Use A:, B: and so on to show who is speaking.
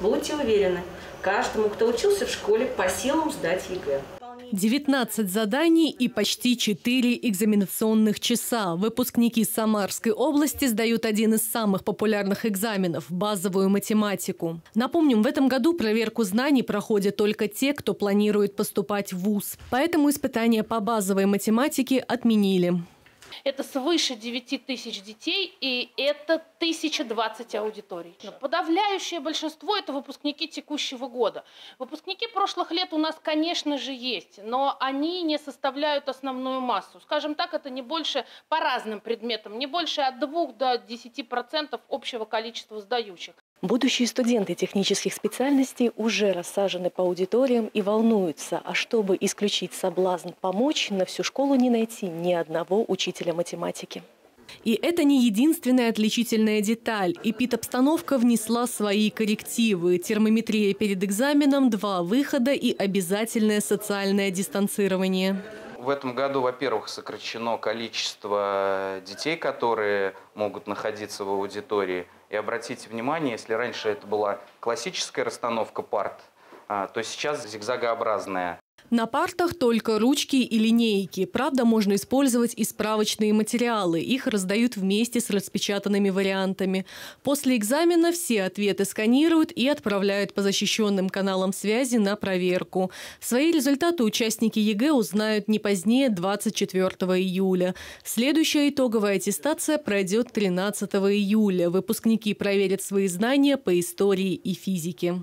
A: Будьте уверены, каждому, кто учился в школе, по силам сдать ЕГЭ.
B: 19 заданий и почти 4 экзаменационных часа. Выпускники Самарской области сдают один из самых популярных экзаменов – базовую математику. Напомним, в этом году проверку знаний проходят только те, кто планирует поступать в ВУЗ. Поэтому испытания по базовой математике отменили.
C: Это свыше 9 тысяч детей, и это 1020 аудиторий. Но подавляющее большинство – это выпускники текущего года. Выпускники прошлых лет у нас, конечно же, есть, но они не составляют основную массу. Скажем так, это не больше по разным предметам, не больше от 2 до 10% общего количества сдающих.
B: Будущие студенты технических специальностей уже рассажены по аудиториям и волнуются, а чтобы исключить соблазн помочь, на всю школу не найти ни одного учителя математики. И это не единственная отличительная деталь. Эпид-обстановка внесла свои коррективы. Термометрия перед экзаменом, два выхода и обязательное социальное дистанцирование.
D: В этом году, во-первых, сокращено количество детей, которые могут находиться в аудитории. И обратите внимание, если раньше это была классическая расстановка парт, а, то сейчас зигзагообразная.
B: На партах только ручки и линейки. Правда, можно использовать и справочные материалы. Их раздают вместе с распечатанными вариантами. После экзамена все ответы сканируют и отправляют по защищенным каналам связи на проверку. Свои результаты участники ЕГЭ узнают не позднее 24 июля. Следующая итоговая аттестация пройдет 13 июля. Выпускники проверят свои знания по истории и физике.